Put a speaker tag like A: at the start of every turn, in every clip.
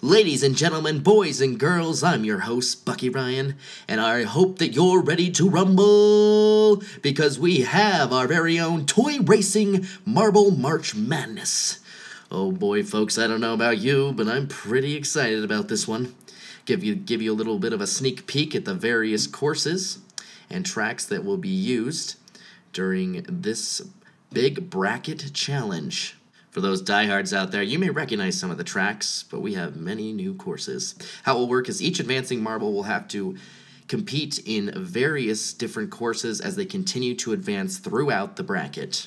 A: Ladies and gentlemen, boys and girls, I'm your host, Bucky Ryan, and I hope that you're ready to rumble because we have our very own toy racing Marble March Madness. Oh boy, folks, I don't know about you, but I'm pretty excited about this one. Give you give you a little bit of a sneak peek at the various courses and tracks that will be used during this big bracket challenge. For those diehards out there, you may recognize some of the tracks, but we have many new courses. How it will work is each advancing marble will have to compete in various different courses as they continue to advance throughout the bracket.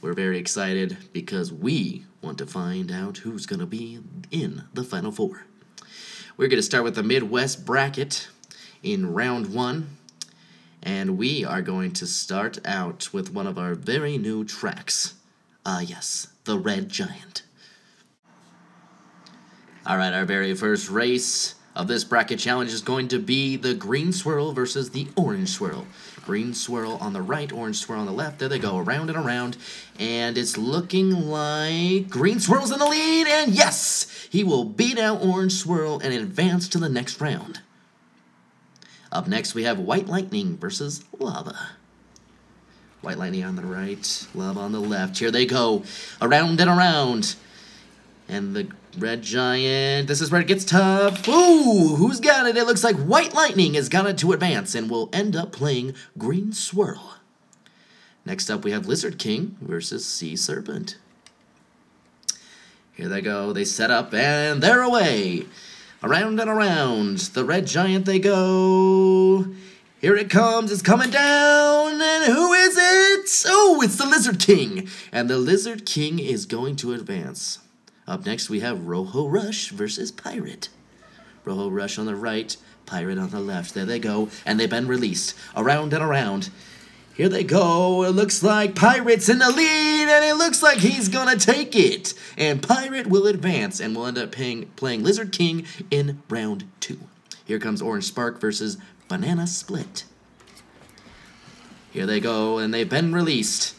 A: We're very excited because we want to find out who's going to be in the Final Four. We're going to start with the Midwest bracket in round one, and we are going to start out with one of our very new tracks. Ah, yes, the Red Giant. All right, our very first race of this bracket challenge is going to be the green swirl versus the orange swirl. Green swirl on the right, orange swirl on the left. There they go, around and around. And it's looking like green swirl's in the lead, and yes, he will beat out orange swirl and advance to the next round. Up next, we have white lightning versus lava. White lightning on the right, Lava on the left. Here they go, around and around. And the red giant, this is where it gets tough. Ooh, who's got it? It looks like White Lightning has got it to advance and will end up playing Green Swirl. Next up, we have Lizard King versus Sea Serpent. Here they go. They set up, and they're away. Around and around. The red giant they go. Here it comes. It's coming down. And who is Oh, it's the Lizard King. And the Lizard King is going to advance. Up next, we have Rojo Rush versus Pirate. Rojo Rush on the right, Pirate on the left. There they go, and they've been released. Around and around. Here they go. It looks like Pirate's in the lead, and it looks like he's gonna take it. And Pirate will advance, and will end up paying, playing Lizard King in round two. Here comes Orange Spark versus Banana Split. Here they go, and they've been released.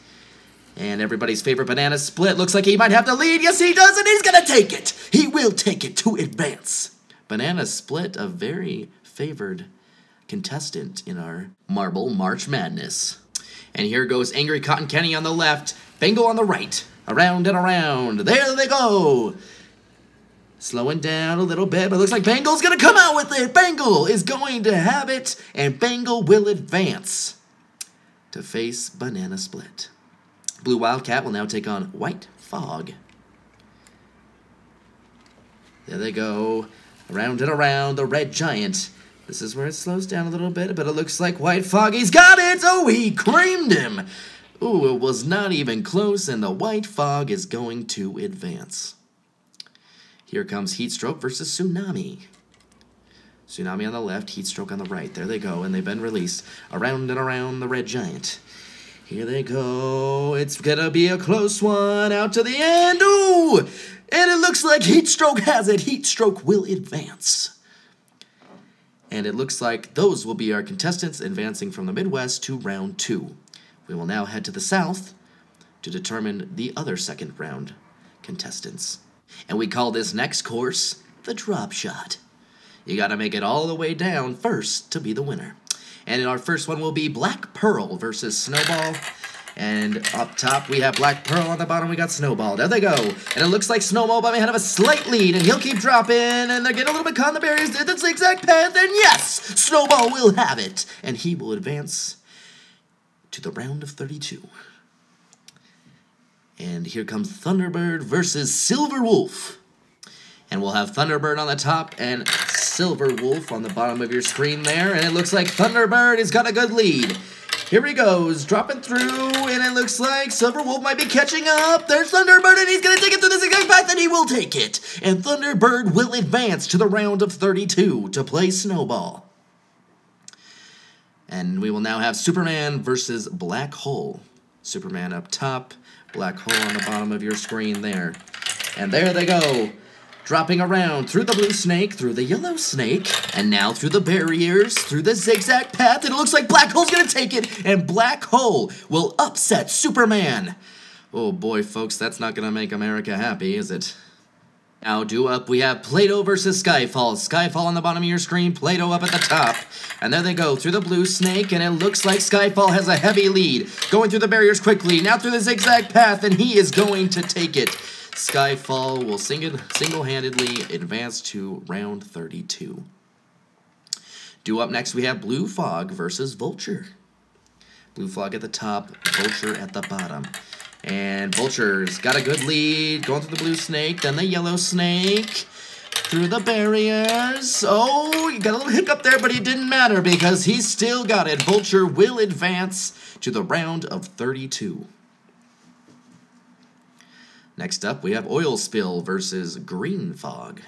A: And everybody's favorite banana split looks like he might have the lead. Yes, he does, and he's gonna take it. He will take it to advance. Banana split, a very favored contestant in our Marble March Madness. And here goes Angry Cotton Kenny on the left, Bengal on the right. Around and around. There they go. Slowing down a little bit, but looks like Bengal's gonna come out with it. Bengal is going to have it, and Bengal will advance to face Banana Split. Blue Wildcat will now take on White Fog. There they go. Around and around the Red Giant. This is where it slows down a little bit, but it looks like White Foggy's got it! Oh, he creamed him! Ooh, it was not even close, and the White Fog is going to advance. Here comes Heatstroke versus Tsunami. Tsunami on the left, Heatstroke on the right. There they go, and they've been released. Around and around the Red Giant. Here they go. It's gonna be a close one. Out to the end. Ooh! And it looks like Heatstroke has it. Heatstroke will advance. And it looks like those will be our contestants advancing from the Midwest to round two. We will now head to the South to determine the other second round contestants. And we call this next course the Drop Shot. You gotta make it all the way down first to be the winner. And in our first one will be Black Pearl versus Snowball. And up top, we have Black Pearl. On the bottom, we got Snowball. There they go. And it looks like Snowball by may have a slight lead, and he'll keep dropping, and they're getting a little bit caught in the barriers. Did the zigzag path, and yes! Snowball will have it, and he will advance to the round of 32. And here comes Thunderbird versus Silver Wolf. And we'll have Thunderbird on the top and Silver Wolf on the bottom of your screen there. And it looks like Thunderbird has got a good lead. Here he goes, dropping through, and it looks like Silver Wolf might be catching up. There's Thunderbird, and he's going to take it through this exact path, and he will take it. And Thunderbird will advance to the round of 32 to play Snowball. And we will now have Superman versus Black Hole. Superman up top, Black Hole on the bottom of your screen there. And there they go dropping around through the blue snake, through the yellow snake, and now through the barriers, through the zigzag path, and it looks like Black Hole's gonna take it, and Black Hole will upset Superman. Oh boy, folks, that's not gonna make America happy, is it? Now, do up, we have Play-Doh versus Skyfall. Skyfall on the bottom of your screen, Play-Doh up at the top. And there they go, through the blue snake, and it looks like Skyfall has a heavy lead. Going through the barriers quickly, now through the zigzag path, and he is going to take it. Skyfall will single-handedly advance to round 32. Do up next, we have Blue Fog versus Vulture. Blue Fog at the top, Vulture at the bottom. And Vulture's got a good lead, going through the blue snake, then the yellow snake, through the barriers. Oh, you got a little hiccup there, but it didn't matter because he still got it. Vulture will advance to the round of 32. Next up, we have Oil Spill versus Green Fog.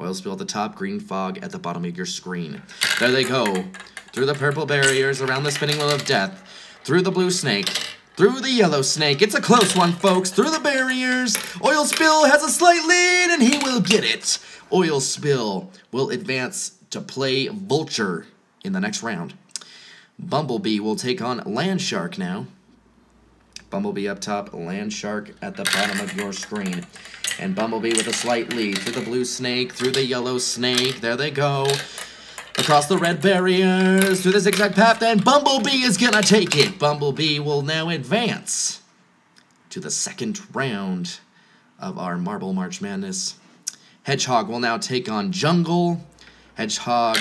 A: Oil Spill at the top, Green Fog at the bottom of your screen. There they go. Through the purple barriers, around the spinning wheel of death, through the blue snake, through the yellow snake. It's a close one, folks. Through the barriers. Oil Spill has a slight lead, and he will get it. Oil Spill will advance to play Vulture in the next round. Bumblebee will take on Land Shark now. Bumblebee up top, Land Shark at the bottom of your screen. And Bumblebee with a slight lead through the blue snake, through the yellow snake. There they go across the red barriers, through the zigzag path, and Bumblebee is gonna take it. Bumblebee will now advance to the second round of our Marble March Madness. Hedgehog will now take on Jungle. Hedgehog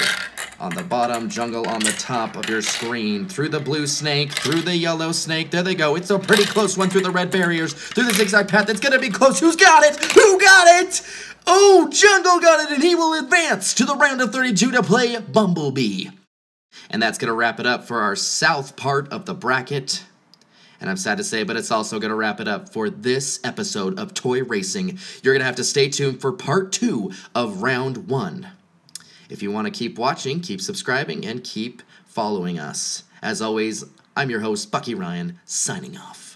A: on the bottom, Jungle on the top of your screen. Through the blue snake, through the yellow snake. There they go. It's a pretty close one through the red barriers, through the zigzag path. It's gonna be close. Who's got it? Who got it? Oh, Jungle got it, and he will advance to the round of 32 to play Bumblebee. And that's going to wrap it up for our south part of the bracket. And I'm sad to say, but it's also going to wrap it up for this episode of Toy Racing. You're going to have to stay tuned for part two of round one. If you want to keep watching, keep subscribing, and keep following us. As always, I'm your host, Bucky Ryan, signing off.